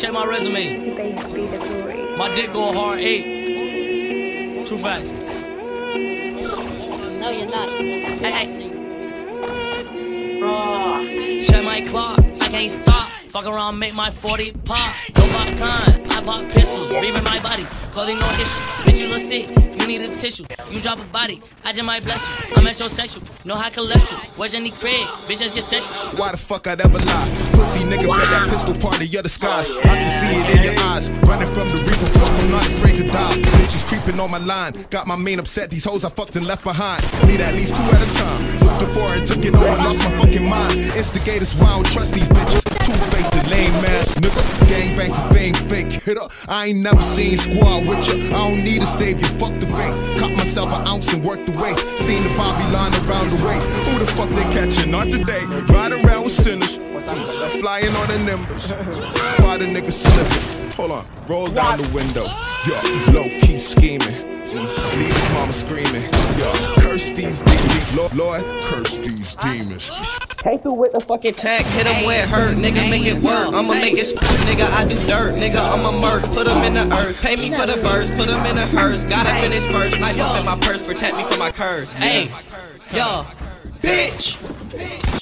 check my resume. To base be the glory. My dick go hard eight. True facts. No, you're not. Hey. Check my clock, I can't stop. Fuck around, make my 40 pop. Go pop con, I pop pistols. Leaving my body, clothing no issue. Bitch, you look sick, you need a tissue. You drop a body, I just might bless you. I'm metrosexual, no high cholesterol. Where's Jenny Craig? Bitch, just get sexual. Why the fuck I'd ever lie? Pussy nigga, bet that pistol part of your disguise. I can see it in your eyes. Running from the reaper, fuck, I'm not afraid to die. Bitches creeping on my line. Got my main upset, these hoes I fucked and left behind. Need at least two at a time. Took it over, lost my fucking mind. Instigators, don't trust these bitches. Two faced and lame ass nigga. Gang bang for fame, fake hitter. I ain't never seen squad with ya. I don't need a savior, fuck the faith. Caught myself an ounce and worked the way. Seen the Bobby line around the way. Who the fuck they catching? Not today. Riding around with sinners. Flying on the nimbus. Spot a nigga slipping. Hold on. Roll down the window. Yo, low key scheming. Leave his mama screaming. Yo, curse these demons. Lord, Lord, curse these demons. Came through with the fucking tag, hit him where it hurt, nigga, make it work. I'ma make it squirt, nigga, I do dirt, nigga, I'ma murk, put him in the earth, pay me for the verse, put him in the hearse, gotta finish first, knife up in my purse, protect me from my curse. Hey, yo, bitch.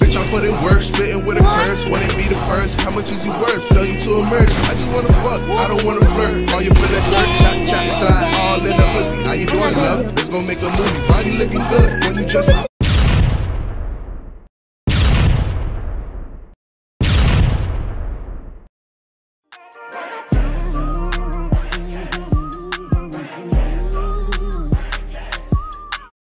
Bitch, I put in work, spitting with a curse. Wanna be the first? How much is you worth? Sell you to a merch. I just wanna fuck, I don't wanna flirt. All your feelings hurt, chop, chop, slide. good.